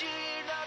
Gina.